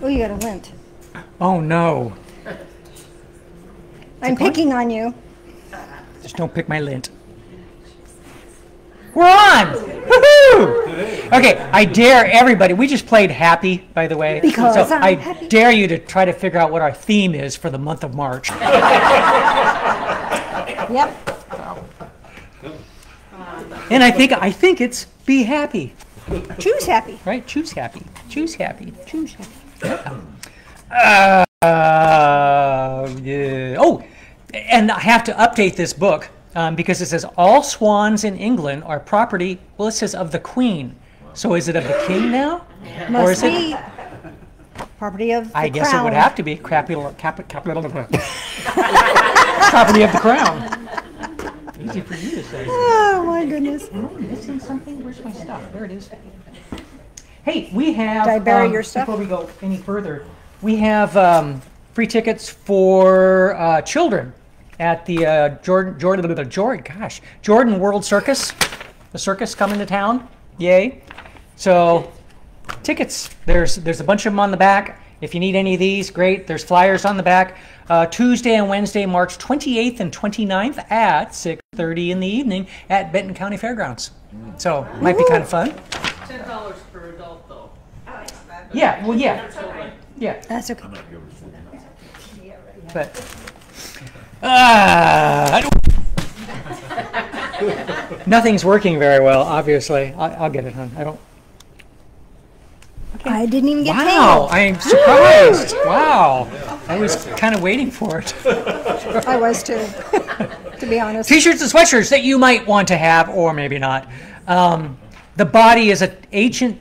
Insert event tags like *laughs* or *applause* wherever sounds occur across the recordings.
Oh, you got a lint. Oh no. I'm picking on you. Just don't pick my lint. We're on! Woohoo! Okay, I dare everybody. We just played happy, by the way. Because so I'm I happy. dare you to try to figure out what our theme is for the month of March. *laughs* Yep. And I think I think it's be happy, Choose happy. right? Choose happy. Choose happy. Choose happy. Uh, yeah. Oh, and I have to update this book um, because it says all swans in England are property. Well, it says of the Queen. So is it of the King now, or Must is it? property of the I guess crown. it would have to be capital, capital, capital, *laughs* property of the crown. Easy for you to say. Oh my goodness. Am I missing something? Where's my stuff? There it is. Hey, we have. Did I bury um, your stuff? Before we go any further, we have um, free tickets for uh, children at the uh, Jordan, Jordan, the Jordan, gosh, Jordan World Circus. The circus coming to town. Yay! So, tickets. There's there's a bunch of them on the back. If you need any of these, great. There's flyers on the back. Uh, Tuesday and Wednesday, March 28th and 29th at 6:30 in the evening at Benton County Fairgrounds. So, might be kind of fun. Ten dollars per adult though. Yeah, well, yeah, yeah, That's okay. but. Uh, *laughs* I don't- Nothing's working very well, obviously. I'll, I'll get it, hon. I don't. Okay. I didn't even get Wow, tangled. I'm surprised. *gasps* Wow, I was kind of waiting for it. I was too, to be honest. T-shirts and sweatshirts that you might want to have, or maybe not. Um, the body is an ancient,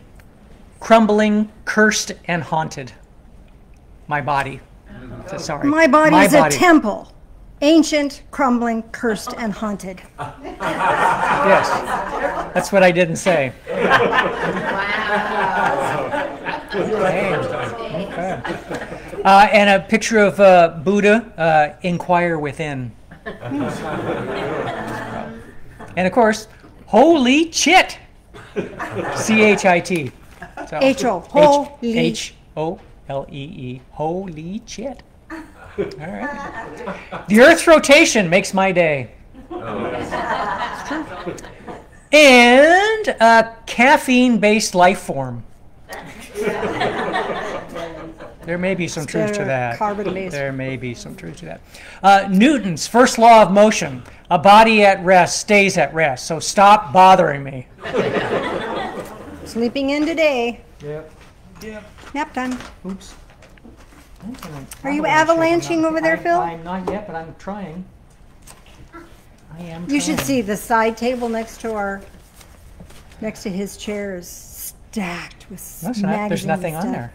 crumbling, cursed, and haunted. My body. So, sorry. My body My is a temple. Ancient, crumbling, cursed, and haunted. *laughs* Yes, that's what I didn't say. *laughs* Okay. Okay. Uh, and a picture of uh, Buddha, uh, inquire within. *laughs* and of course, holy chit! C H I T. So- H-O, H- holy. H O L E E. Holy chit. All right. The Earth's rotation makes my day. It's. And a caffeine-based life form. There may be some truth to that. carbon-based. There may be some truth to that. Uh, Newton's first law of motion: a body at rest stays at rest. So stop bothering me. Sleeping in today. Yep. Yep. Nap time. Oops. Are you avalanching over there, I- Phil? I'm not yet, but I'm trying. I am. You should see the side table next to our, next to his chair is stacked with No, it's not. There's nothing and on there.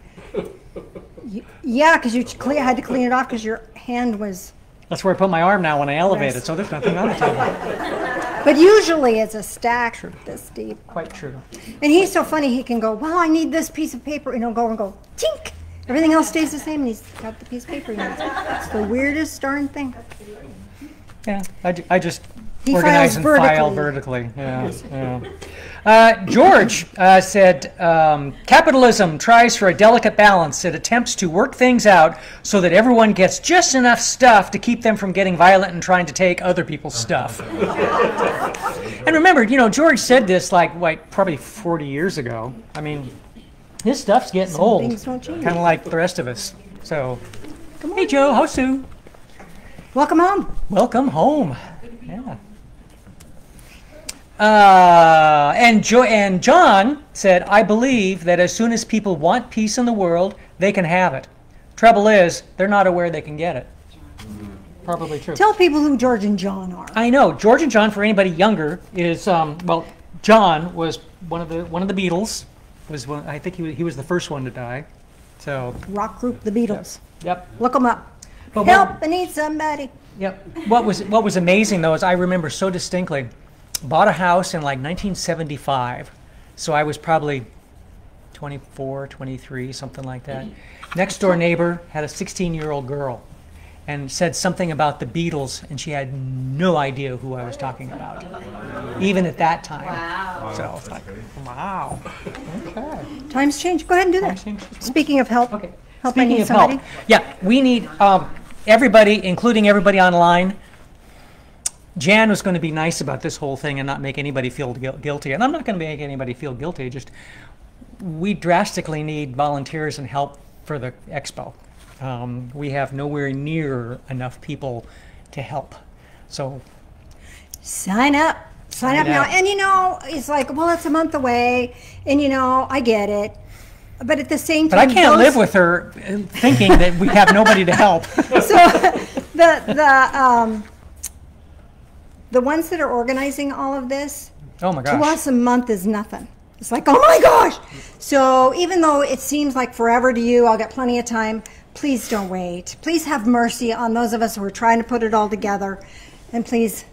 Y- Yeah, because you cle- had to clean it off because your hand was. That's where I put my arm now when I elevate it. So there's nothing on the table. *laughs* But usually it's a stack this deep. Quite true. And he's so funny. He can go, well, I need this piece of paper, and he'll go and go, tink. Everything else stays the same, and he's got the piece of paper. he needs. It's the weirdest darn thing. Yeah, I, I just He organize and file vertically. Yeah, yeah. Uh, George uh, said, um, capitalism tries for a delicate balance. It attempts to work things out so that everyone gets just enough stuff to keep them from getting violent and trying to take other people's stuff. *laughs* and remember, you know, George said this like, like probably 40 years ago. I mean, his stuff's getting Some old, things don't change. kind of like the rest of us. So, hey Joe, how Sue? Welcome home. Welcome home. Yeah. Uh, and, jo- and John said, I believe that as soon as people want peace in the world, they can have it. Trouble is, they're not aware they can get it. Probably true. Tell people who George and John are. I know George and John. For anybody younger, is um, well, John was one of the one of the Beatles. Was one, I think he was, he was the first one to die. So, Rock group The Beatles. yep. Look them up. But Help! what- I need somebody. Yep. What was what was amazing though is I remember so distinctly, bought a house in like 1975, so I was probably 24, 23, something like that. Next door neighbor had a 16 year old girl, and said something about the Beatles, and she had no idea who I was talking about, even at that time. Wow. So it's like, wow. Okay. Times change. Go ahead and do that. Speaking of help, Okay. Help, I Speaking need of help, yeah, we need um, everybody, including everybody online. Jan was going to be nice about this whole thing and not make anybody feel guil- guilty, and I'm not going to make anybody feel guilty. Just we drastically need volunteers and help for the expo. Um, we have nowhere near enough people to help. So Sign up. Sign up now. And you know, it's like, well, it's a month away, and you know, I get it. But at the same But time, I can't live with her uh, thinking that we have nobody to help. *laughs* so *laughs* the the um, the ones that are organizing all of this, Oh my to gosh. us, a month is nothing. It's like, oh my gosh. So even though it seems like forever to you, I'll get plenty of time. Please don't wait. Please have mercy on those of us who are trying to put it all together, and please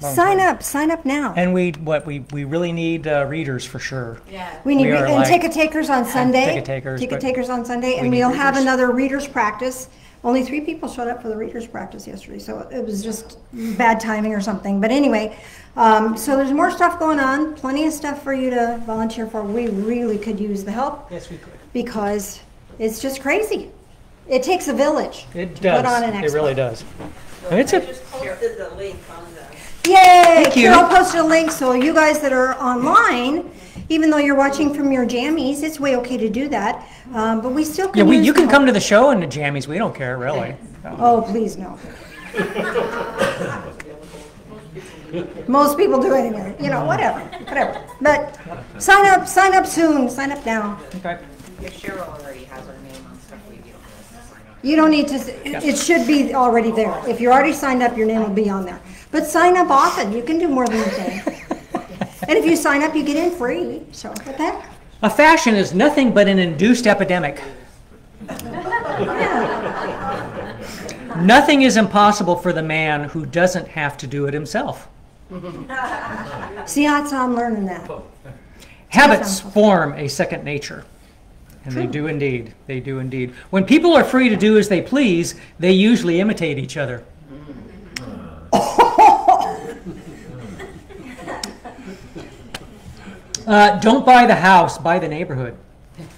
sign up. Sign up now. And we, what, we, we really need uh, readers for sure. Yeah. We need We are and like- ticket takers on Sunday. ticket takers, Ticket but takers on Sunday, and we need we'll have readers. another readers practice. Only three people showed up for the readers practice yesterday, so it was just bad timing or something. But anyway, um, so there's more stuff going on. Plenty of stuff for you to volunteer for. We really could use the help Yes, we could. because it's just crazy. It takes a village. It to does. Put on an It really does. And it's a, just posted the link on the. Yay! Thank you. Carol posted a link, so you guys that are online, even though you're watching from your jammies, it's way okay to do that. Um, but we still can yeah, we, use you can help. come to the show in the jammies. We don't care, really. Oh, please, no. Most people do anyway, you know, whatever, whatever. But sign up, sign up soon, sign up now. Okay. Your Cheryl already has her name on stuff we do. You don't need to, s- it should be already there. If you're already signed up, your name will be on there. But sign up often, you can do more than a thing. *laughs* And if you sign up, you get in free, so what the heck? A fashion is nothing but an induced epidemic. Nothing is impossible for the man who doesn't have to do it himself. See, that's how I'm learning that. Habits form a second nature. And they do indeed. They do indeed. When people are free to do as they please, they usually imitate each other. Uh, don't buy the house, buy the neighborhood.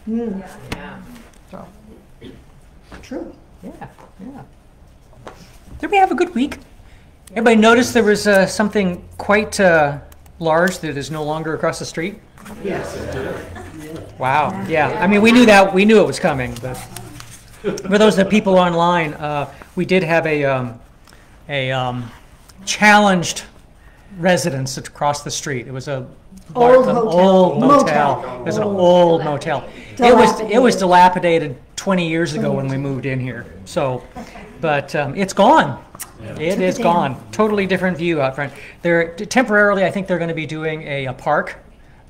Yeah, So, True. yeah, yeah. Did we have a good week? Everybody notice there was uh, something quite uh, large that is no longer across the street? Yes. Wow, yeah. I mean, we knew that, we knew it was coming, but for those that people online, uh, we did have a, um, a um, challenged residence across the street. It was a Old an hotel. Old motel. Motel. It was an old motel. It was, it was Dilapidated. dilapidated 20 years ago when we moved in here. So, but um, it's gone. It is gone. Totally different view out front. They're temporarily. I think they're going to be doing a, a park,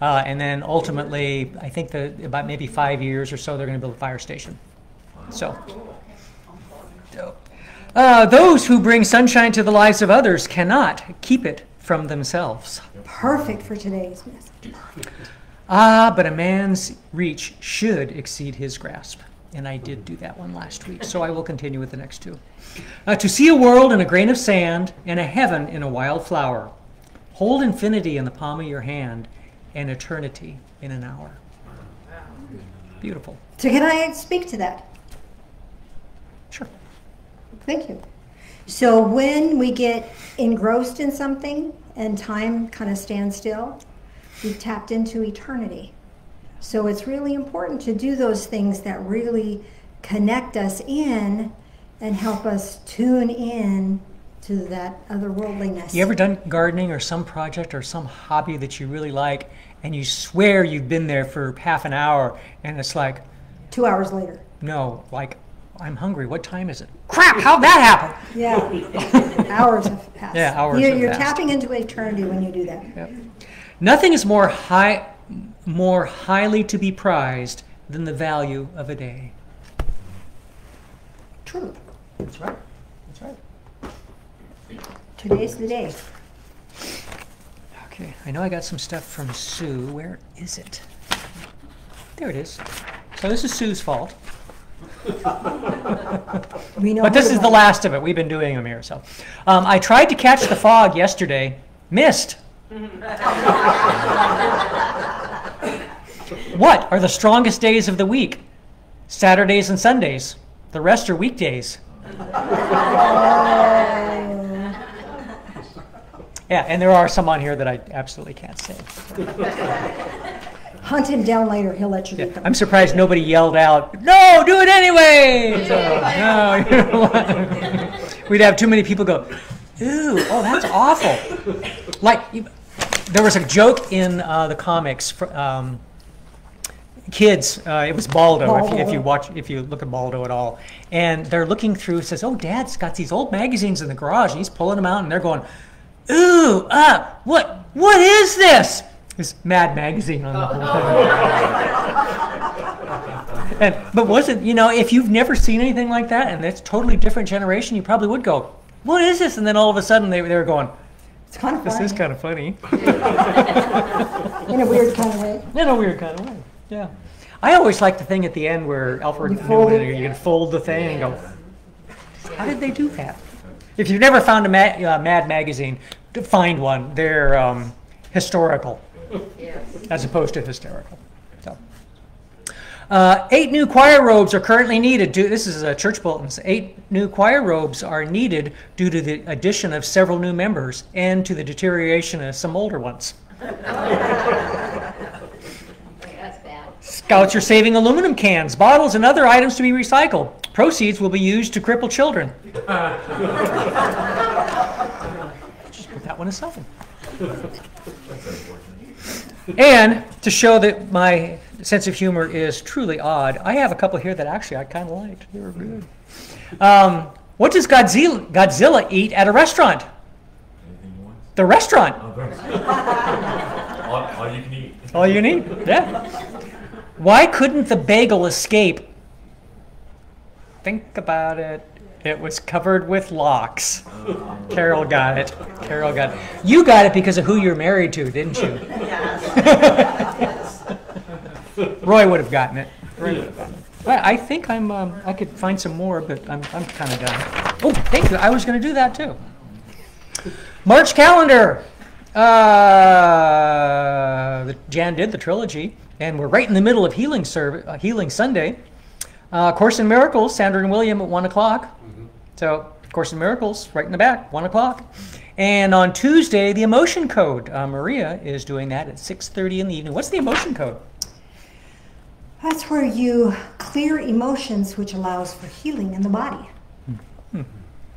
uh, and then ultimately, I think that about maybe five years or so, they're going to build a fire station. So. Uh, those who bring sunshine to the lives of others cannot keep it from themselves. Perfect for today's message. Ah, but a man's reach should exceed his grasp. And I did do that one last week, so I will continue with the next two. Uh, to see a world in a grain of sand and a heaven in a wild flower. Hold infinity in the palm of your hand and eternity in an hour. Beautiful. So can I speak to that? Sure. Thank you. So when we get engrossed in something and time kind of stands still, we've tapped into eternity. So it's really important to do those things that really connect us in and help us tune in to that otherworldliness. You ever done gardening or some project or some hobby that you really like and you swear you've been there for half an hour and it's like, Two hours later. no, like, I'm hungry. What time is it? Crap, how'd that happen? Yeah. *laughs* hours have passed. Yeah, hours You're, have you're passed. tapping into eternity when you do that. Yep. Nothing is more high, more highly to be prized than the value of a day. True. That's right. That's right. Today's the day. Okay, I know I got some stuff from Sue. Where is it? There it is. So this is Sue's fault, *laughs* We know but this is the last of it. We've been doing them here. So, um, I tried to catch the fog yesterday, missed. *laughs* what are the strongest days of the week? Saturdays and Sundays. The rest are weekdays. *laughs* Yeah, and there are some on here that I absolutely can't say. Hunt him down later, he'll let you Yeah, get them. I'm surprised nobody yelled out, "No, do it anyway!" No, you know what? *laughs* we'd have too many people go, "Ooh, oh, that's awful." Like you- there was a joke in uh, the comics. fr- Um, kids, uh, it was Baldo. If, you- if you watch, if you look at Baldo at all, and they're looking through, says, "Oh, Dad's got these old magazines in the garage." And he's pulling them out, and they're going, "Ooh, uh, what, what is this?" This Mad magazine on the whole thing. And, but wasn't you know if you've never seen anything like that and it's totally different generation, you probably would go, "What is this?" And then all of a sudden they, they were going, It's kind of "This is kind of funny." *laughs* in a weird kind of way. In a weird kind of way. Yeah. I always like the thing at the end where Alfred You fold Neuman, it. you can fold the thing and go, "How did they do that?" If you've never found a Mad, uh, Mad magazine, find one. They're um, historical Yes. as opposed to hysterical. So, uh, eight new choir robes are currently needed. Due, this is a church bulletins. Eight new choir robes are needed due to the addition of several new members and to the deterioration of some older ones. Scouts are saving aluminum cans, bottles, and other items to be recycled. Proceeds will be used to cripple children. *laughs* Just put that one aside. *laughs* And to show that my sense of humor is truly odd, I have a couple here that actually I kind of liked. They were good. Um, what does Godzilla, Godzilla eat at a restaurant? Anything you want? The restaurant. Oh, *laughs* all, all you can eat. All you need? Yeah. Why couldn't the bagel escape? Think about it. It was covered with locks. Carol got it. Carol got it. You got it because of who you're married to, didn't you? Roy would have gotten it. Roy would have gotten it. I, I think I'm. Um, I could find some more, but I'm. I'm kind of done. Oh, thank you. I was going to do that too. March calendar. Uh, the, Jan did the trilogy, and we're right in the middle of healing service, uh, healing Sunday. Uh, Course in Miracles, Sandra and William at one o'clock. So, of Course in Miracles, right in the back, one o'clock. And on Tuesday, the Emotion Code. Uh, Maria is doing that at six thirty in the evening. What's the Emotion Code? That's where you clear emotions, which allows for healing in the body.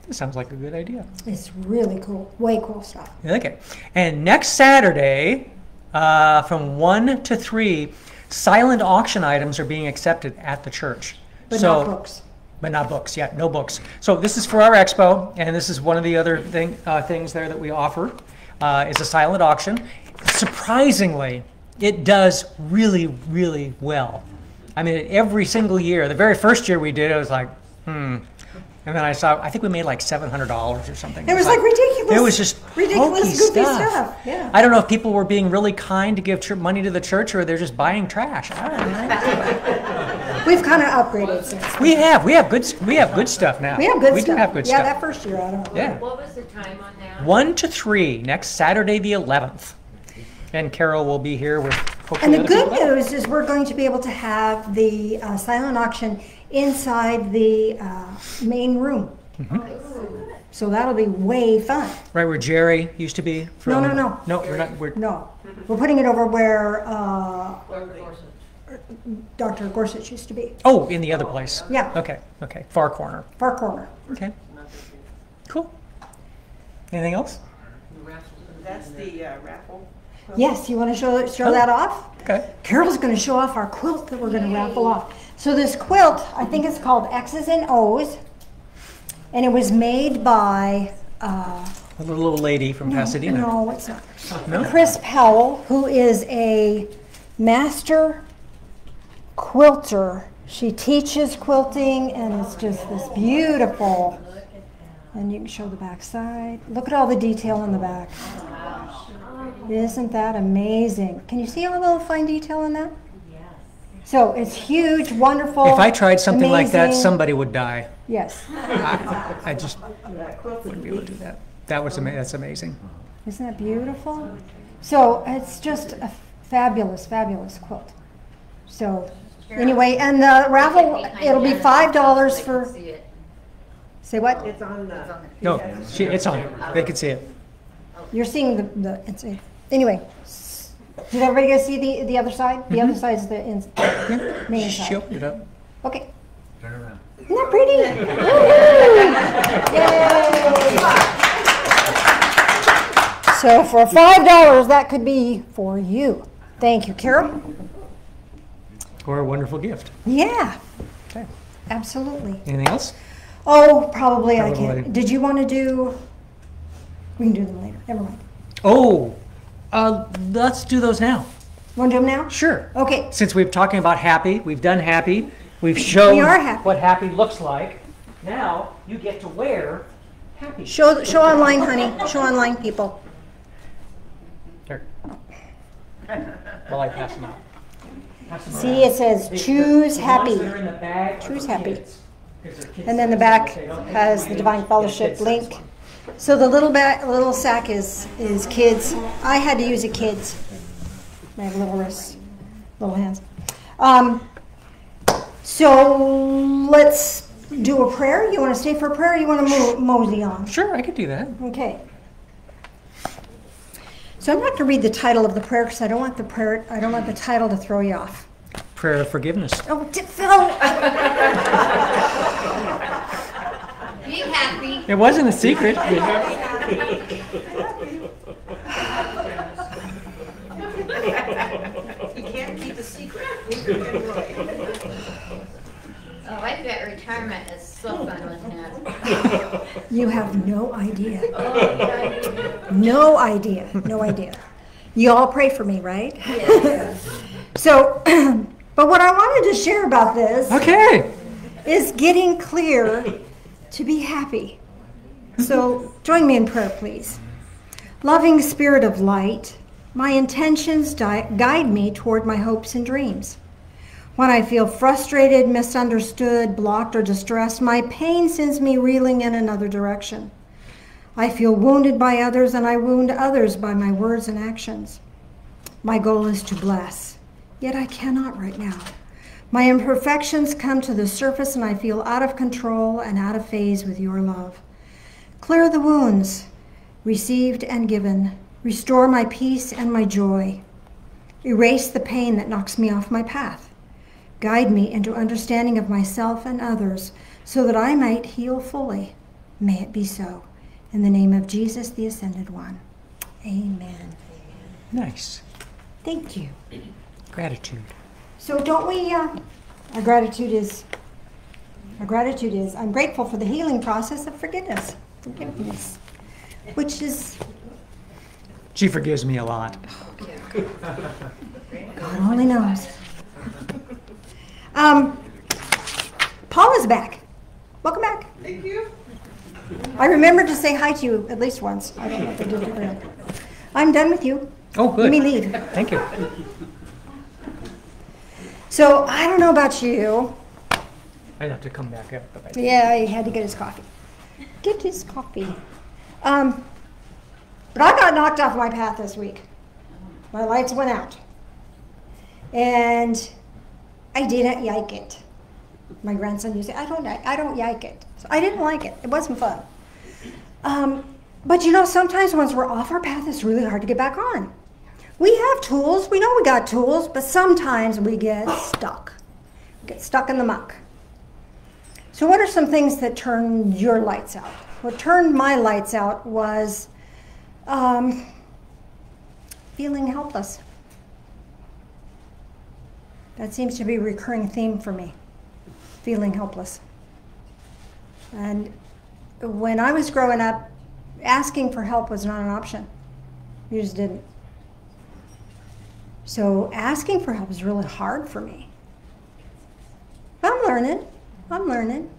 This sounds like a good idea. It's really cool, way cool stuff. Okay. And next Saturday, uh, from 1 to 3, silent auction items are being accepted at the church. But so, not books. But not books, yeah, no books. So this is for our expo, and this is one of the other thing, uh, things there that we offer, uh, is a silent auction. Surprisingly, it does really, really well. I mean, every single year, the very first year we did, it was like, hmm. And then I saw, I think we made like $700 or something. It was like ridiculous. It was just ridiculous, goofy stuff. stuff. Yeah. I don't know if people were being really kind to give ch- money to the church or they're just buying trash. I don't know. *laughs* We've kind of upgraded since. We have, we have good, we have good stuff now. We have good we stuff. do have good yeah, stuff. that first year, I don't know. yeah. What was the time on that? One to three next Saturday, the 11th. And Carol will be here with hopefully And the other good news is we're going to be able to have the uh, silent auction inside the uh, main room. Mm-hmm. So that'll be way fun. Right where Jerry used to be. From, No, no, no. No, we're not. We're, No, we're putting it over where uh, Dr. Gorsuch used to be, Oh, in the other place. Yeah. Okay. Okay. Far corner. far corner. Okay. Cool. Anything else? That's the uh, raffle. Yes, you want to show show Oh. that off? Okay. Carol's going to show off our quilt that we're going to raffle off. So this quilt, I think it's called X's and O's, and it was made by uh, A little old lady from Pasadena. No, it's not. No? Chris Powell, who is a master quilter. She teaches quilting, and it's just this beautiful. And you can show the back side. Look at all the detail in the back. Isn't that amazing? Can you see all the little fine detail in that? So it's huge, wonderful. If I tried something like that, amazing. somebody would die. Yes. I, I just wouldn't be able to do that. That was ama- that's amazing. Isn't that beautiful? So it's just a fabulous, fabulous quilt. So Anyway, and the raffle, it'll be five dollars for, say what? It's on the. It's on the- No, she, it's on. They can see it. You're seeing the, the, it's, a- anyway. S- Did everybody go see the, the other side? The other mm-hmm. side's the ins- *coughs* main She side. opened it up. Okay. Turn around. Isn't that pretty? *laughs* Yay! So for five dollars, that could be for you. Thank you, Carol. Or a wonderful gift. Yeah, Okay. absolutely. Anything else? Oh, probably I Probably. can. Did you want to do? We can do them later. Never mind. Oh, uh, let's do those now. Want to do them now? Sure. Okay. Since we've talking about happy, we've done happy, we've shown We happy. what happy looks like. Now you get to wear happy. Show show online, honey. Show online, people. Here. While I pass them out. Pass them See, around. it says the- choose the happy. ones that are in the are Choose happy. kids, kids' And then the back has the Divine Fellowship link. So the little ba- little sack is is kids. I had to use a kids. I have little wrists, little hands. Um, so let's do a prayer. You want to stay for a prayer? Or you want to mo- mosey on? Sure, I could do that. Okay. So I'm not going to read the title of the prayer because I don't want the prayer. I don't want the title to throw you off. Prayer of forgiveness. Oh, Phil. *laughs* Be happy. It wasn't a secret. You can't keep a secret. Oh, I bet retirement is so fun with him. You have no idea. Oh, No idea. No idea. You all pray for me, right? Yes. *laughs* So, *clears throat* but what I wanted to share about this Okay. is getting clear to be happy. So, join me in prayer, please. Loving Spirit of light, my intentions guide me toward my hopes and dreams. When I feel frustrated, misunderstood, blocked, or distressed, my pain sends me reeling in another direction. I feel wounded by others, and I wound others by my words and actions. My goal is to bless, yet I cannot right now. My imperfections come to the surface, and I feel out of control and out of phase with your love. Clear the wounds, received and given. Restore my peace and my joy. Erase the pain that knocks me off my path. Guide me into understanding of myself and others so that I might heal fully. May it be so. In the name of Jesus, the Ascended One. Amen. Nice. Thank you. Gratitude. So don't we, uh, our gratitude is, our gratitude is, I'm grateful for the healing process of forgiveness, forgiveness, which is, She forgives me a lot. God only knows. Um, Paul is back. Welcome back. Thank you. I remembered to say hi to you at least once. I don't know if I did it or not. I'm done with you. Oh, good. Let me leave. Thank you. So I don't know about you. I'd have to come back up. But I, Yeah, he had to get his coffee. Get his coffee. Um, but I got knocked off my path this week. My lights went out. And I didn't like it. My grandson used to say, I don't, I don't like it. So I didn't like it. It wasn't fun. Um, but you know, sometimes once we're off our path, it's really hard to get back on. We have tools. We know we got tools, but sometimes we get stuck. Get stuck in the muck. So, what are some things that turned your lights out? What turned my lights out was um, feeling helpless. That seems to be a recurring theme for me feeling helpless. And when I was growing up, asking for help was not an option. You just didn't. So, asking for help is really hard for me. I'm learning. I'm learning.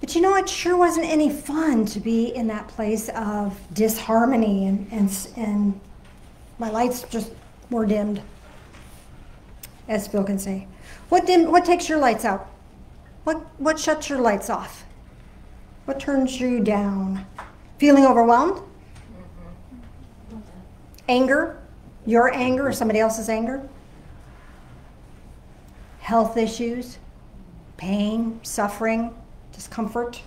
But you know, it sure wasn't any fun to be in that place of disharmony and, and, and my lights just were dimmed, as Phil can say. What, dim, what takes your lights out? What, what shuts your lights off? What turns you down? Feeling overwhelmed? Anger? Your anger or somebody else's anger? health issues, pain, suffering, discomfort,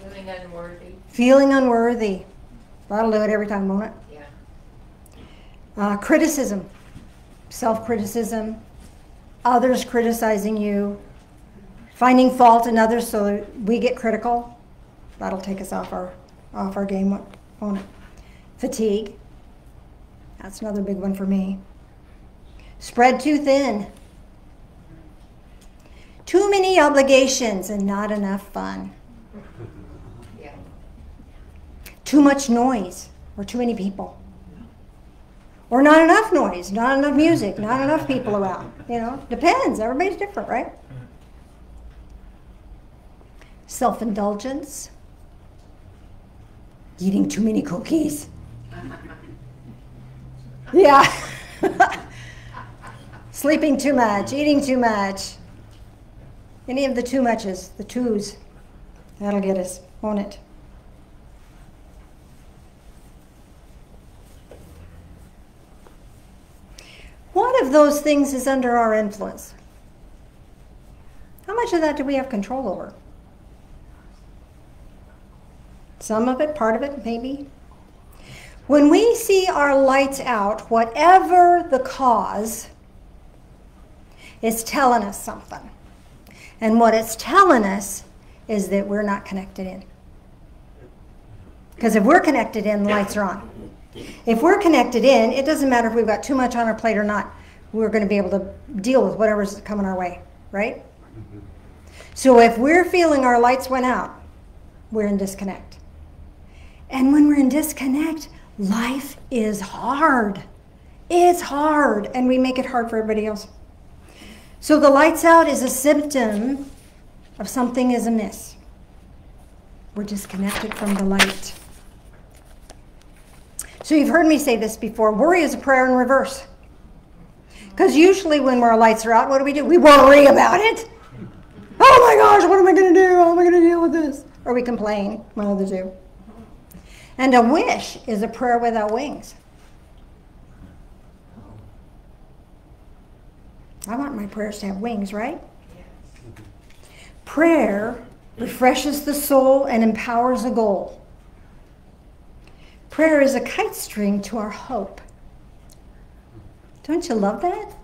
Feeling unworthy, feeling unworthy. That'll do it every time, won't it? yeah. Uh, criticism, self criticism, others criticizing you, finding fault in others so that we get critical. That'll take us off our off our game, won't- won't it? Fatigue. That's another big one for me. Spread too thin. Too many obligations and not enough fun. Too much noise or too many people. Or not enough noise, not enough music, not enough people around. You know, depends. Everybody's different, right? Self indulgence, eating too many cookies. Yeah. *laughs* Sleeping too much, eating too much. Any of the too muches, the twos. That'll get us, won't it? What of those things is under our influence? How much of that do we have control over? Some of it, part of it, maybe. When we see our lights out, whatever the cause, it's telling us something. And what it's telling us is that we're not connected in. Because if we're connected in, the lights are on. If we're connected in, it doesn't matter if we've got too much on our plate or not. We're going to be able to deal with whatever's coming our way, right? So if we're feeling our lights went out, we're in disconnect. And when we're in disconnect, life is hard. It's hard, and we make it hard for everybody else. So the lights out is a symptom of something is amiss. We're disconnected from the light. So you've heard me say this before worry is a prayer in reverse. Because usually when our lights are out, what do we do? We worry about it. Oh my gosh, what am I going to do? How am I going to deal with this? Or we complain, one of the two. And a wish is a prayer without wings. I want my prayers to have wings, right? Prayer refreshes the soul and empowers a goal. Prayer is a kite string to our hope. Don't you love that?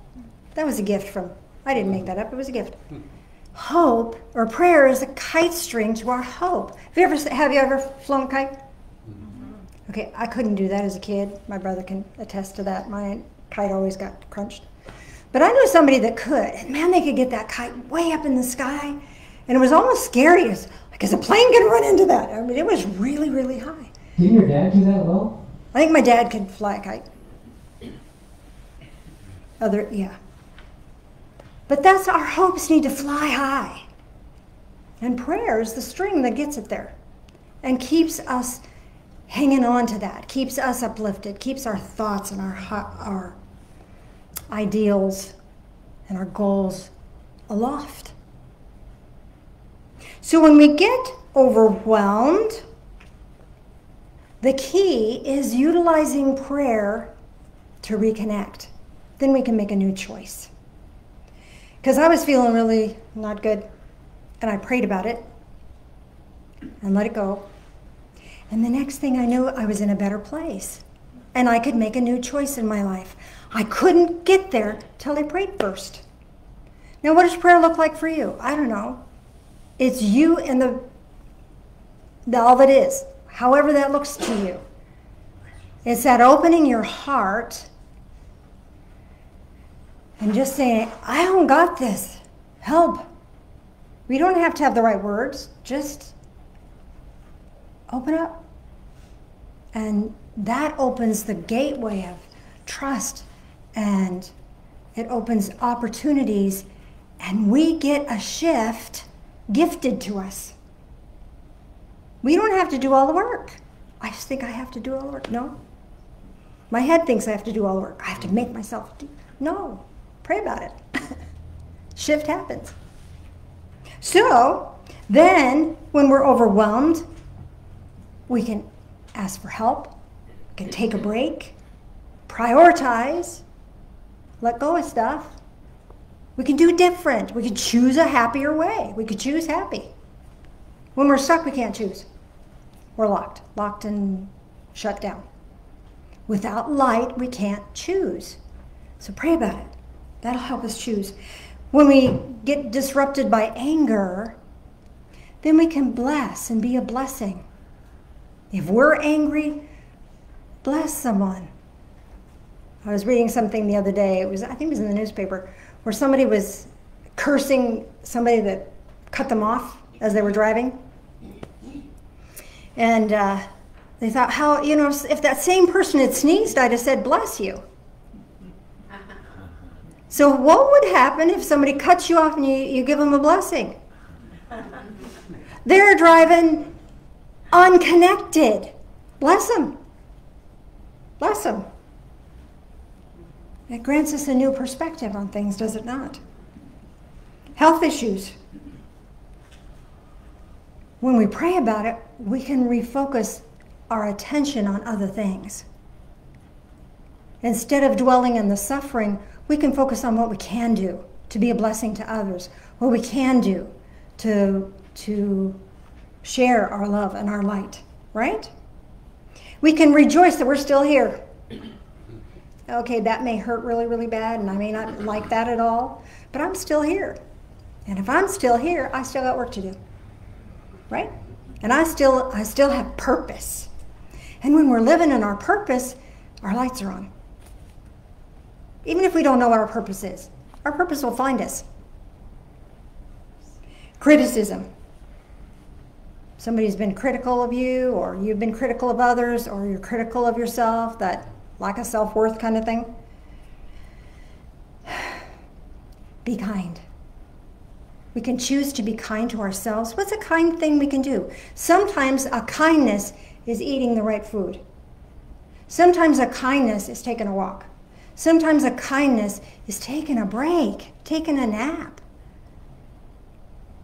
That was a gift from, I didn't make that up, it was a gift. Hope or prayer is a kite string to our hope. Have you ever, have you ever flown a kite? Mm-hmm. Okay, I couldn't do that as a kid. My brother can attest to that. My kite always got crunched. But I knew somebody that could. And man, they could get that kite way up in the sky. And it was almost scary. It's like, is a plane going to run into that? I mean, it was really, really high. Did your dad do that well? I think my dad could fly a kite. Other, yeah. But that's our hopes need to fly high. And prayer is the string that gets it there and keeps us hanging on to that, keeps us uplifted, keeps our thoughts and our, our ideals and our goals aloft. So when we get overwhelmed, the key is utilizing prayer to reconnect. Then we can make a new choice. Because I was feeling really not good, and I prayed about it and let it go. And the next thing I knew, I was in a better place. And I could make a new choice in my life. I couldn't get there till I prayed first. Now, what does prayer look like for you? I don't know. It's you and the, the all that is, however that looks to you. It's that opening your heart and just saying, I don't got this. Help. We don't have to have the right words. Just open up. And that opens the gateway of trust and it opens opportunities and we get a shift gifted to us. We don't have to do all the work. I just think I have to do all the work. No. My head thinks I have to do all the work. I have to make myself do. No. Pray about it. *laughs* shift happens. So, then when we're overwhelmed, we can ask for help, we can take a break, prioritize, let go of stuff, We can do different. We can choose a happier way. We could choose happy. When we're stuck, we can't choose. We're locked, locked and shut down. Without light, we can't choose. So pray about it. That'll help us choose. When we get disrupted by anger, then we can bless and be a blessing. If we're angry, bless someone. I was reading something the other day, it was I think it was in the newspaper, where somebody was cursing somebody that cut them off as they were driving. And uh, they thought, how, you know, if that same person had sneezed, I'd have said, bless you. *laughs* So, what would happen if somebody cuts you off and you, you give them a blessing? They're driving unconnected. Bless them. Bless them. It grants us a new perspective on things, does it not? Health issues. When we pray about it, we can refocus our attention on other things. Instead of dwelling in the suffering, we can focus on what we can do to be a blessing to others, what we can do to, to share our love and our light, right? We can rejoice that we're still here. Okay, that may hurt really, really bad, and I may not like that at all, but I'm still here. And if I'm still here, I still got work to do. Right? And I still I still have purpose. And when we're living in our purpose, our lights are on. Even if we don't know what our purpose is, our purpose will find us. Criticism. Somebody's been critical of you, or you've been critical of others, or you're critical of yourself, that lack of self worth kind of thing. *sighs* Be kind. We can choose to be kind to ourselves. What's a kind thing we can do? Sometimes a kindness is eating the right food. Sometimes a kindness is taking a walk. Sometimes a kindness is taking a break, taking a nap.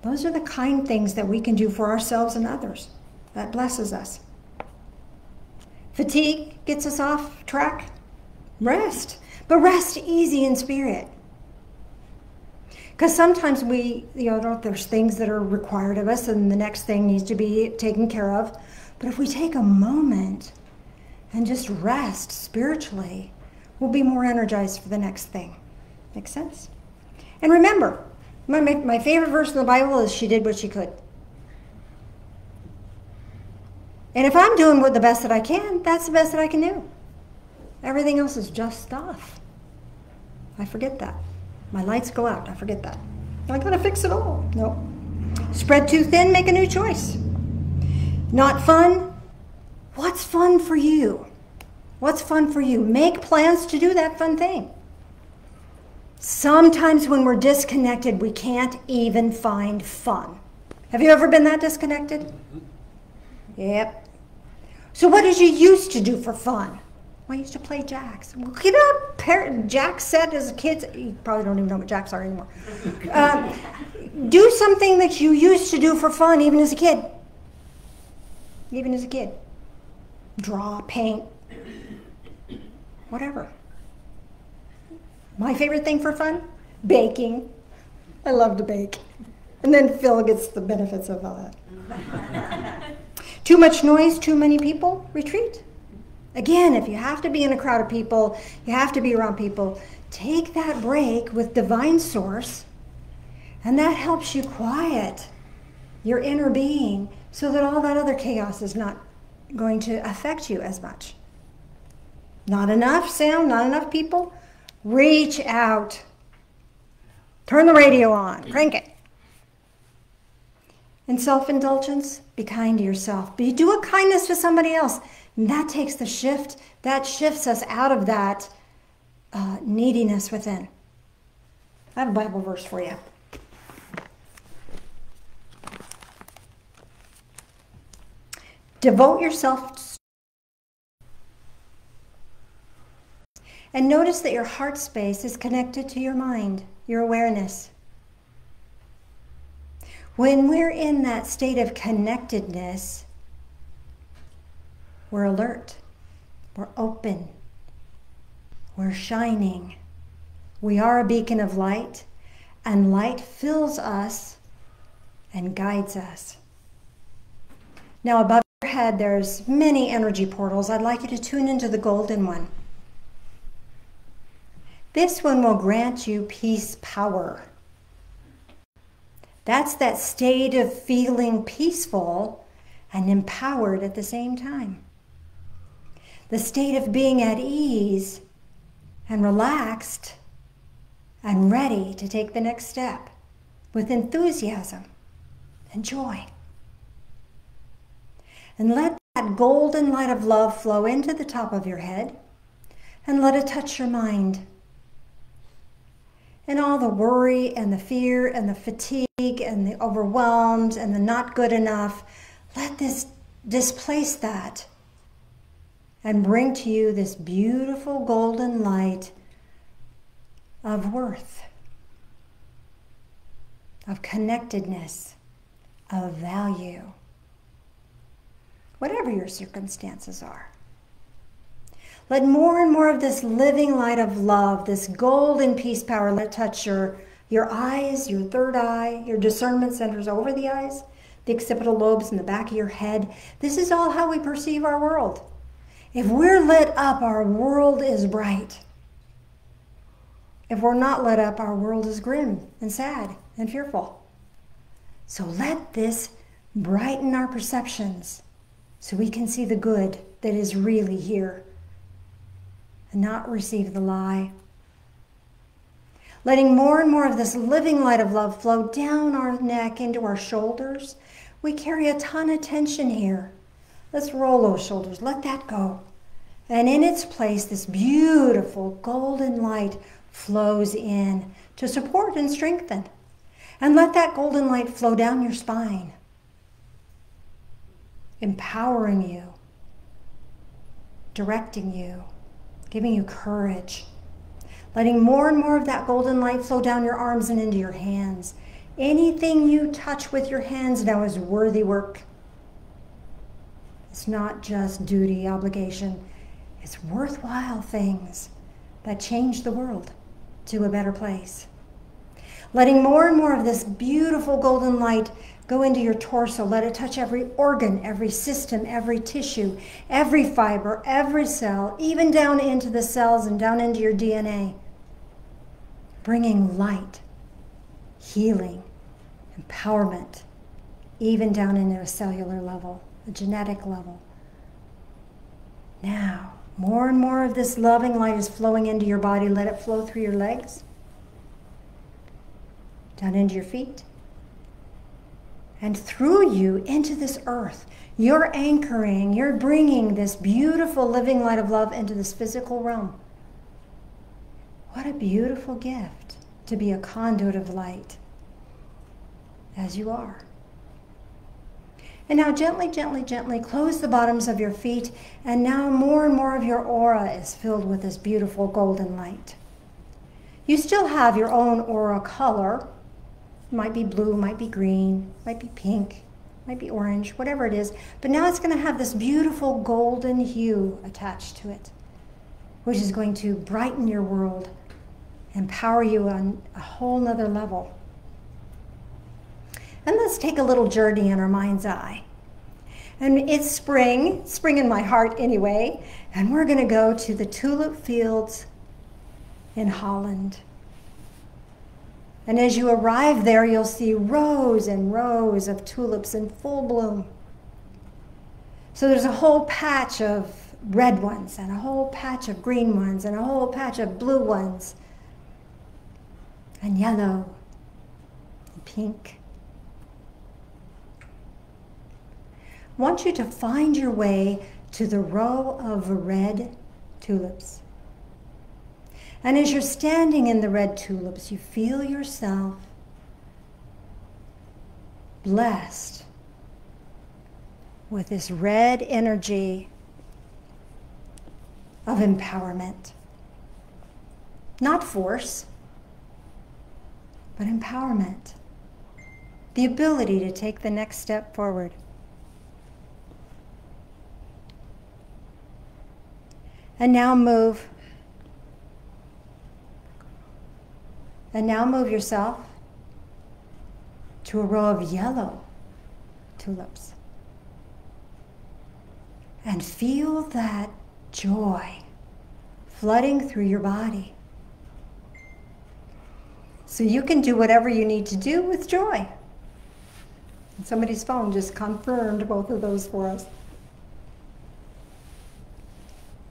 Those are the kind things that we can do for ourselves and others. That blesses us. Fatigue gets us off track. Rest. But rest easy in spirit. Because sometimes we, you know, there's things that are required of us and the next thing needs to be taken care of. But if we take a moment and just rest spiritually, we'll be more energized for the next thing. Make sense? And remember, my, my favorite verse in the Bible is she did what she could. And if I'm doing what the best that I can, that's the best that I can do. Everything else is just stuff. I forget that. My lights go out. I forget that. I gotta fix it all. No. Spread too thin, make a new choice. Not fun? What's fun for you? What's fun for you? Make plans to do that fun thing. Sometimes when we're disconnected, we can't even find fun. Have you ever been that disconnected? Mm-hmm. Yep. So what did you used to do for fun? Well, I used to play jacks. Well, you know, jack said as a kid. You probably don't even know what jacks are anymore. Uh, *laughs* do something that you used to do for fun, even as a kid. Even as a kid. Draw, paint, whatever. My favorite thing for fun? Baking. I love to bake. And then Phil gets the benefits of all that. *laughs* too much noise, too many people, retreat. Again, if you have to be in a crowd of people, you have to be around people, take that break with divine source, and that helps you quiet your inner being so that all that other chaos is not going to affect you as much. Not enough sound, not enough people? Reach out. Turn the radio on, crank it. And self indulgence, be kind to yourself. Be, do a kindness to somebody else. And that takes the shift, that shifts us out of that uh, neediness within. I have a Bible verse for you. Devote yourself and notice that your heart space is connected to your mind, your awareness. When we're in that state of connectedness, we're alert, we're open, we're shining. We are a beacon of light, and light fills us and guides us. Now, above your head, there's many energy portals. I'd like you to tune into the golden one. This one will grant you peace power. That's that state of feeling peaceful and empowered at the same time. The state of being at ease and relaxed and ready to take the next step with enthusiasm and joy. And let that golden light of love flow into the top of your head and let it touch your mind. And all the worry and the fear and the fatigue and the overwhelmed and the not good enough, let this displace that and bring to you this beautiful golden light of worth, of connectedness, of value, whatever your circumstances are. Let more and more of this living light of love, this golden peace power, let touch your, your eyes, your third eye, your discernment centers over the eyes, the occipital lobes in the back of your head. This is all how we perceive our world. If we're lit up, our world is bright. If we're not lit up, our world is grim and sad and fearful. So let this brighten our perceptions so we can see the good that is really here and not receive the lie. Letting more and more of this living light of love flow down our neck into our shoulders. We carry a ton of tension here. Let's roll those shoulders. Let that go. And in its place, this beautiful golden light flows in to support and strengthen. And let that golden light flow down your spine, empowering you, directing you, giving you courage. Letting more and more of that golden light flow down your arms and into your hands. Anything you touch with your hands now is worthy work. It's not just duty, obligation. It's worthwhile things that change the world to a better place. Letting more and more of this beautiful golden light go into your torso. Let it touch every organ, every system, every tissue, every fiber, every cell, even down into the cells and down into your DNA. Bringing light, healing, empowerment, even down into a cellular level, a genetic level. Now, more and more of this loving light is flowing into your body. Let it flow through your legs, down into your feet, and through you into this earth. You're anchoring, you're bringing this beautiful living light of love into this physical realm. What a beautiful gift to be a conduit of light as you are. And now gently, gently, gently close the bottoms of your feet. And now more and more of your aura is filled with this beautiful golden light. You still have your own aura color. Might be blue, might be green, might be pink, might be orange, whatever it is. But now it's going to have this beautiful golden hue attached to it, which is going to brighten your world, and empower you on a whole nother level. And let's take a little journey in our mind's eye. And it's spring, spring in my heart anyway, and we're going to go to the tulip fields in Holland. And as you arrive there, you'll see rows and rows of tulips in full bloom. So there's a whole patch of red ones, and a whole patch of green ones, and a whole patch of blue ones, and yellow, and pink. want you to find your way to the row of red tulips. And as you're standing in the red tulips, you feel yourself blessed with this red energy of empowerment. Not force, but empowerment. The ability to take the next step forward. And now move. And now move yourself to a row of yellow tulips. And feel that joy flooding through your body. So you can do whatever you need to do with joy. And somebody's phone just confirmed both of those for us.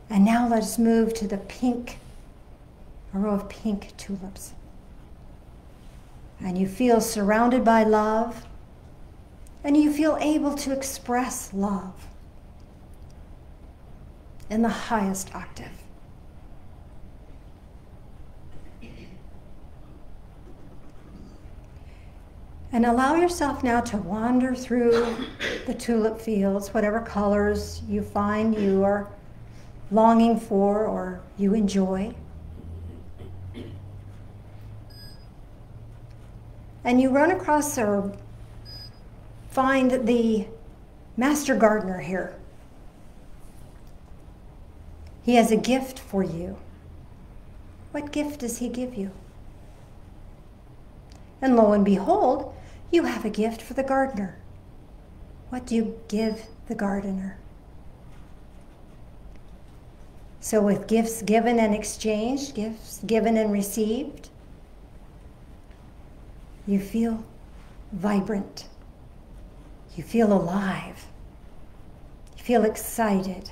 And now let's move to the pink, a row of pink tulips. And you feel surrounded by love, and you feel able to express love in the highest octave. And allow yourself now to wander through the tulip fields, whatever colors you find you are longing for or you enjoy. And you run across or find the master gardener here. He has a gift for you. What gift does he give you? And lo and behold, you have a gift for the gardener. What do you give the gardener? So, with gifts given and exchanged, gifts given and received, you feel vibrant. You feel alive. You feel excited.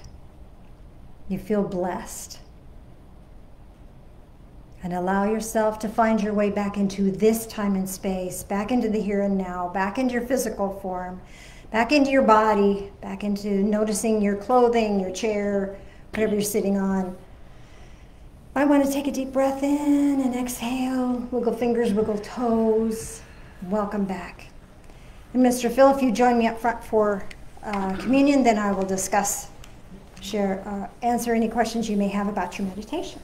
You feel blessed. And allow yourself to find your way back into this time and space, back into the here and now, back into your physical form, back into your body, back into noticing your clothing, your chair, whatever you're sitting on. I want to take a deep breath in and exhale, wiggle fingers, wiggle toes. Welcome back. And Mr. Phil, if you join me up front for uh, communion, then I will discuss, share, uh, answer any questions you may have about your meditation.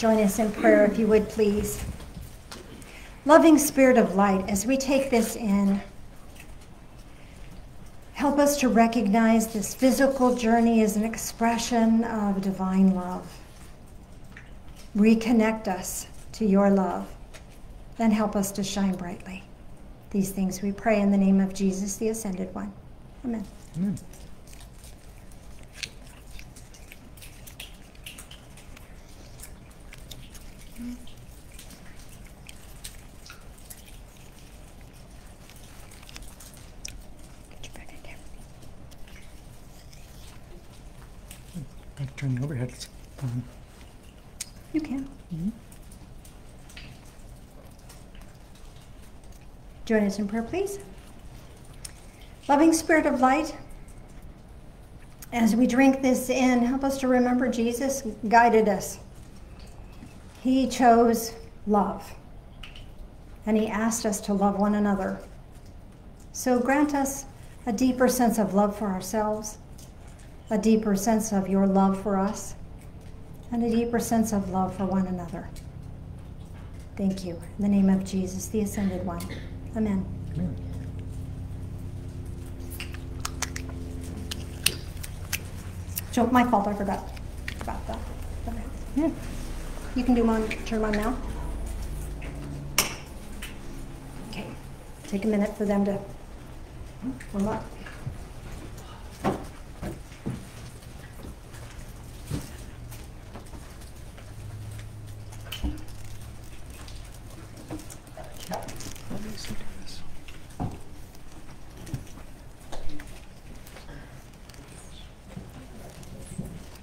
Join us in prayer, if you would, please. Loving Spirit of light, as we take this in, help us to recognize this physical journey as an expression of divine love. Reconnect us to your love and help us to shine brightly. These things we pray in the name of Jesus, the Ascended One. Amen. Amen. Get you back in there. I can turn the overhead on. Mm-hmm. You can. Mm-hmm. Join us in prayer, please. Loving Spirit of light, as we drink this in, help us to remember Jesus guided us. He chose love, and He asked us to love one another. So grant us a deeper sense of love for ourselves, a deeper sense of your love for us, and a deeper sense of love for one another. Thank you. In the name of Jesus, the Ascended One. Amen. Amen. So my fault, I forgot about that. Yeah. You can do mine, turn mine now. Okay. Take a minute for them to warm up.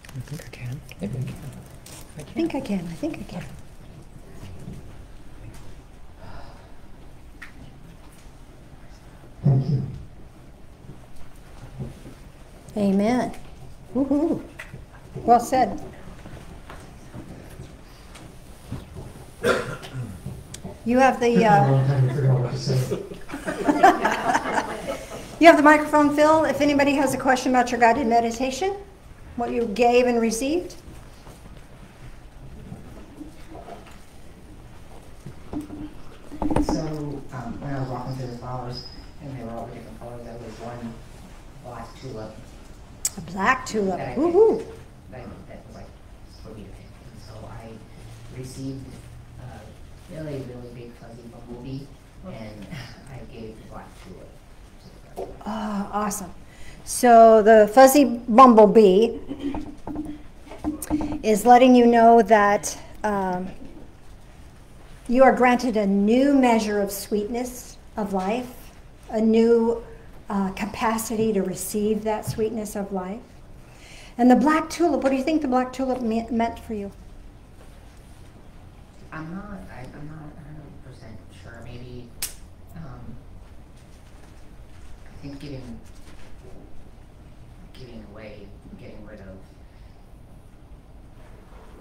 I think I can. Maybe I can. I I can. think I can, I think I can. Amen. Woo-hoo. Well said. You have the, uh, *laughs* you have the microphone, Phil. If anybody has a question about your guided meditation, what you gave and received. So, um, when I was walking through the flowers, and they were all different colors, there was one black tulip A black tulip. Woo-hoo. picked, that, that was like for me to pick. And so I received a really, really big fuzzy bumblebee, and *laughs* I gave the black tulip to the guy. Ah, awesome. So the fuzzy bumblebee is letting you know that um, you are granted a new measure of sweetness of life, a new uh, capacity to receive that sweetness of life. And the black tulip, what do you think the black tulip me- meant for you? I'm not, I, I'm not hundred percent sure, maybe, um, I think giving, giving away, getting rid of.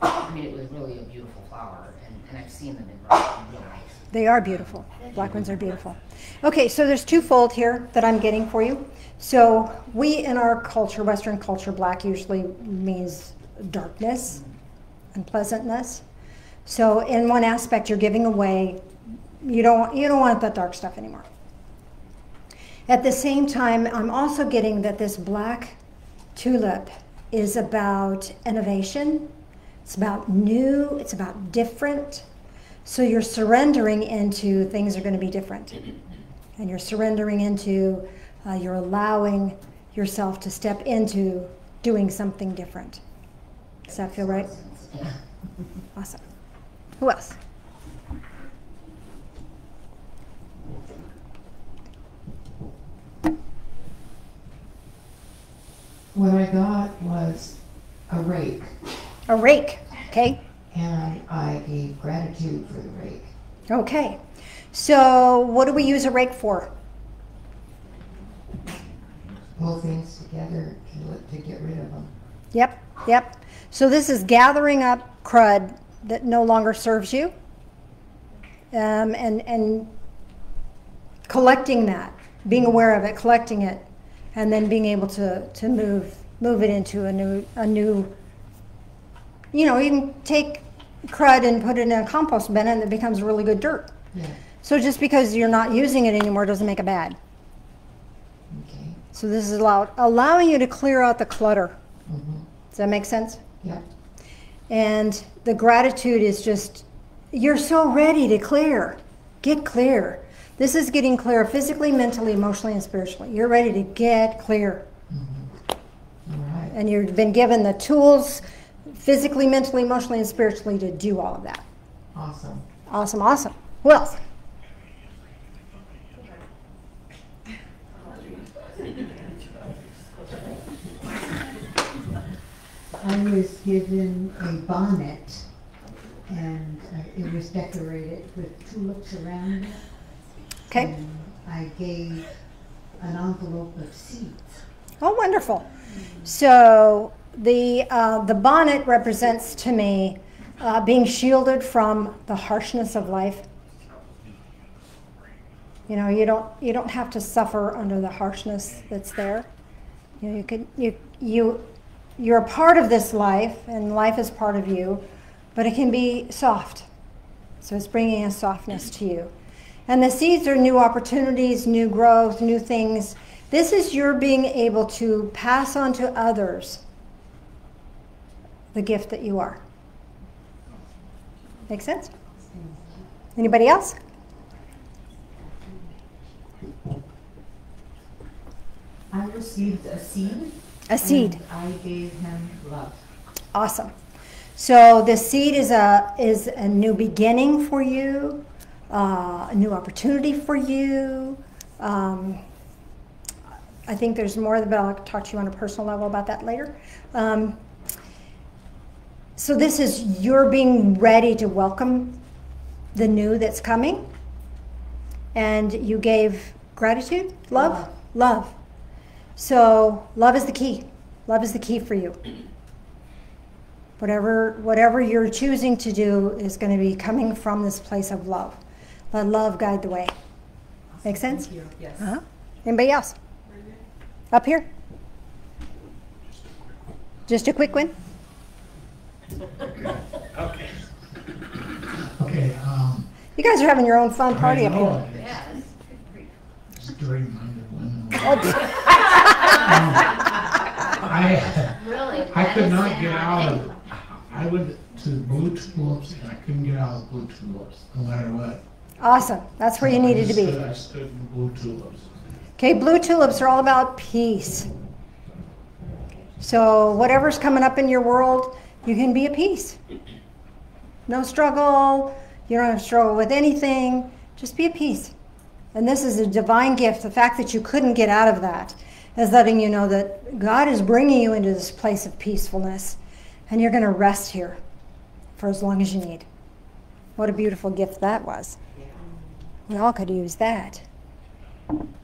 I mean, it was really a beautiful flower, and, and I've seen them in real life. They are beautiful. Black ones are beautiful. Okay, so there's twofold here that I'm getting for you. So we in our culture, Western culture, black usually means darkness, and unpleasantness. So in one aspect, you're giving away. You don't you don't want that dark stuff anymore. At the same time, I'm also getting that this black tulip is about innovation. It's about new. It's about different. So you're surrendering into things are going to be different. And you're surrendering into, uh, you're allowing yourself to step into doing something different. Does that feel right? Awesome. Who else? What I got was a rake, A rake. Okay. and I gave gratitude for the rake. Okay. So what do we use a rake for? Pull things together to, to get rid of them. Yep. Yep. So this is gathering up crud that no longer serves you, um, and and collecting that, being aware of it, collecting it, and then being able to to move move it into a new a new. You know, you can take crud and put it in a compost bin, and it becomes really good dirt. Yeah, So just because you're not using it anymore doesn't make it bad. okay. So this is allow, allowing you to clear out the clutter. Mm-hmm. Does that make sense? Yep. And the gratitude is just, you're so ready to clear. Get clear. This is getting clear physically, mentally, emotionally, and spiritually. You're ready to get clear. Right. And you've been given the tools physically, mentally, emotionally, and spiritually to do all of that. Awesome. Awesome, awesome. Who else? I was given a bonnet and uh, it was decorated with tulips around it. Okay. And I gave an envelope of seeds. Oh, wonderful. So the uh, the bonnet represents to me uh, being shielded from the harshness of life. You know, you don't you don't have to suffer under the harshness that's there. You know, you could you you you're a part of this life, and life is part of you, but it can be soft. So it's bringing a softness to you. And the seeds are new opportunities, new growth, new things. This is your being able to pass on to others the gift that you are. Make sense? Anybody else? I received a seed. A seed. and I gave him love. Awesome. So the seed is a is a new beginning for you, uh, a new opportunity for you. Um, I think there's more, but I'll talk to you on a personal level about that later. Um, so this is you're being ready to welcome the new that's coming, and you gave gratitude, love, Love. love. So love is the key. Love is the key for you. Whatever whatever you're choosing to do is going to be coming from this place of love. Let love guide the way. Make sense? Thank you. Yes. Uh-huh. Anybody else? Up here? Just a quick one? Okay, um, You guys are having your own fun party up here. Yes. It's during my one. I, Really. I could not get on out it. of, I went to blue tulips and I couldn't get out of blue tulips, no matter what. Awesome. That's where you I needed to be. stood- I stood in blue tulips. Okay, blue tulips are all about peace. So whatever's coming up in your world, you can be at peace. No struggle. You don't have to struggle with anything. Just be at peace. And this is a divine gift. The fact that you couldn't get out of that is letting you know that God is bringing you into this place of peacefulness, and you're going to rest here for as long as you need. What a beautiful gift that was. We all could use that.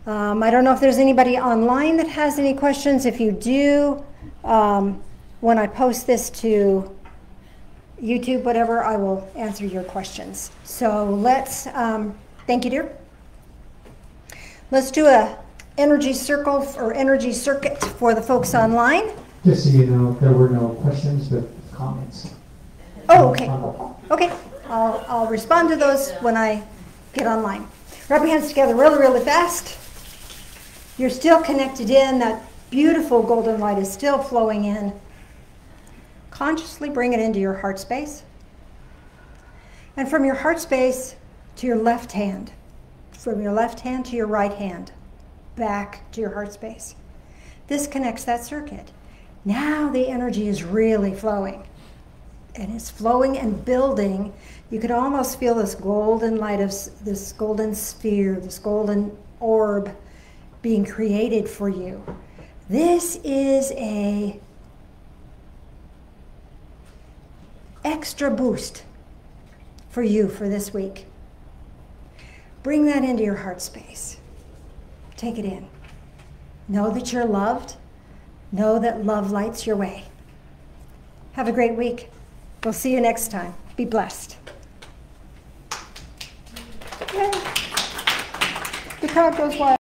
Um, I don't know if there's anybody online that has any questions. If you do, um, when I post this to YouTube, whatever, I will answer your questions. So let's, um, thank you, dear. Let's do a energy circle or energy circuit for the folks online. Just so you know, there were no questions, but comments. Oh, okay. Okay, I'll, I'll respond to those when I get online. Rub your hands together really, really fast. You're still connected in. That beautiful golden light is still flowing in. Consciously bring it into your heart space. And from your heart space to your left hand. From your left hand to your right hand. Back to your heart space. This connects that circuit. Now the energy is really flowing and it's flowing and building. You could almost feel this golden light of this golden sphere, this golden orb being created for you. This is a extra boost for you for this week. Bring that into your heart space. Take it in. Know that you're loved. Know that love lights your way. Have a great week. We'll see you next time. Be blessed. Yay. The crowd goes wild.